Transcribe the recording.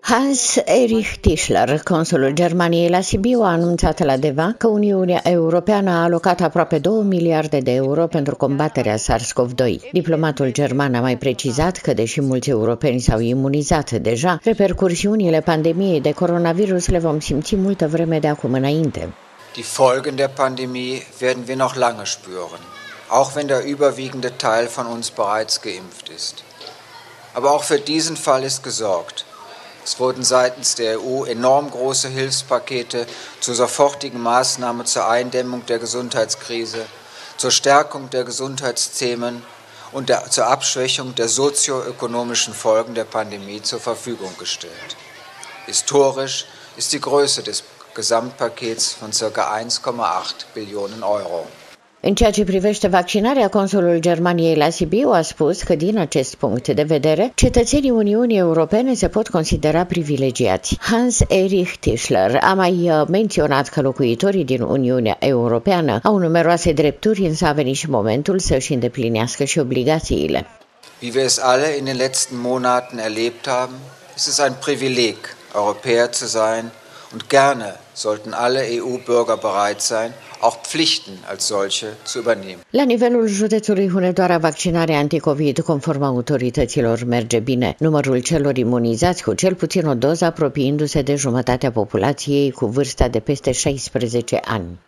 Hans-Erich Tischler, consulul Germaniei la Sibiu, a anunțat la DEVA că Uniunea Europeană a alocat aproape 2 miliarde de euro pentru combaterea SARS-CoV-2. Diplomatul german a mai precizat că, deși mulți europeni s-au imunizat deja, repercursiunile pandemiei de coronavirus le vom simți multă vreme de acum înainte. Die Folgen der Pandemie werden wir noch lange spüren, auch wenn der überwiegende Teil von uns bereits geimpft ist. Aber auch für diesen Fall ist gesorgt. Es wurden seitens der EU enorm große Hilfspakete zur sofortigen Maßnahme zur Eindämmung der Gesundheitskrise, zur Stärkung der Gesundheitsthemen und der, zur Abschwächung der sozioökonomischen Folgen der Pandemie zur Verfügung gestellt. Historisch ist die Größe des Gesamtpakets von ca. 1,8 Billionen Euro. În ceea ce privește vaccinarea, consulul Germaniei la Sibiu a spus că, din acest punct de vedere, cetățenii Uniunii Europene se pot considera privilegiați. Hans-Erich Tischler a mai uh, menționat că locuitorii din Uniunea Europeană au numeroase drepturi, însă a venit și momentul să-și îndeplinească și obligațiile. Wie wir es alle in den letzten Monaten erlebt haben, ist es ein Privileg, Europäer zu sein und gerne sollten alle EU-Bürger bereit sein, auch Pflichten als solche zu übernehmen. La nivelul județului Hunedoara, vaccinarea anticovid conform autorităților merge bine. Numărul celor imunizați cu cel puțin o doză apropiindu-se de jumătatea populației cu vârsta de peste 16 ani.